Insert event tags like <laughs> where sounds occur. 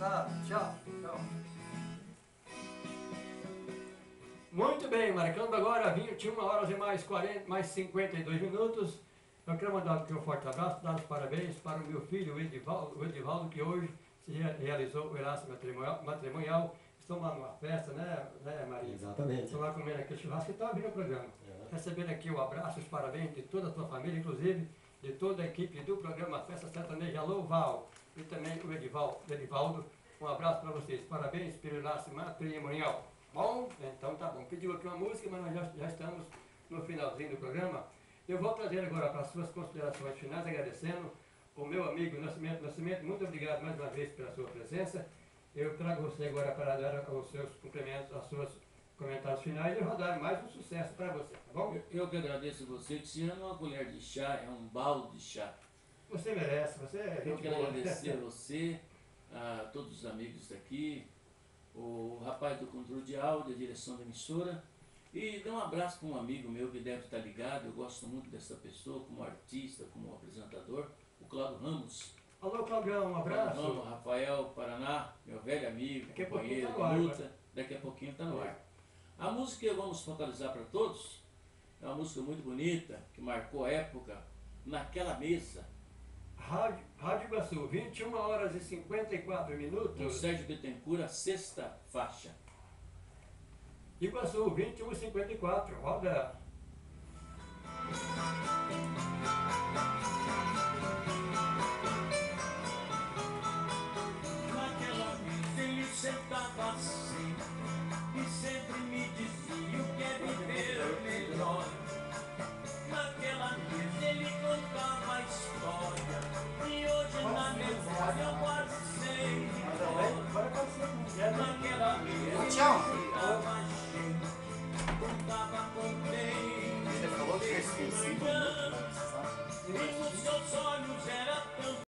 Tá, tchau. Tchau. Muito bem, marcando agora 21 horas e mais, 40, mais 52 minutos. Eu quero mandar aqui um forte abraço, dar os parabéns para o meu filho, o Edivaldo, o Edivaldo que hoje se realizou o Erasmo matrimonial, matrimonial. Estão lá numa festa, né, né Maria? Exatamente. Estão lá comendo aquele churrasco e estão abrindo o programa. É. Recebendo aqui o abraço, os parabéns de toda a sua família, inclusive de toda a equipe do programa Festa Sertaneja Alô Val e também o Edivaldo. Edivaldo um abraço para vocês. Parabéns pelo Erasmo matrimonial. Bom, então tá bom. Pediu aqui uma música, mas nós já, já estamos no finalzinho do programa. Eu vou trazer agora para as suas considerações finais, agradecendo o meu amigo Nascimento Nascimento. Muito obrigado mais uma vez pela sua presença. Eu trago você agora para dar os seus cumprimentos, os seus comentários finais e rodar mais um sucesso para você, tá bom? Eu, eu que agradeço você, ama uma colher de chá, é um balde de chá. Você merece, você é Eu quero agradecer a <laughs> você, a todos os amigos daqui, o rapaz do controle de áudio, a direção da emissora. E dar um abraço para um amigo meu que deve estar ligado, eu gosto muito dessa pessoa, como artista, como apresentador, o Cláudio Ramos. Alô, Claudião, um abraço. Cláudio Ramos, Rafael Paraná, meu velho amigo, Daqui companheiro tá de luta. Daqui a pouquinho está no ar. A música que vamos focalizar para todos é uma música muito bonita, que marcou a época, naquela mesa, Iguaçu, 21 horas e 54 minutos. Com Sérgio Bittencourt, a sexta faixa. Iguaçu, 21 e 54, roda. It was your son who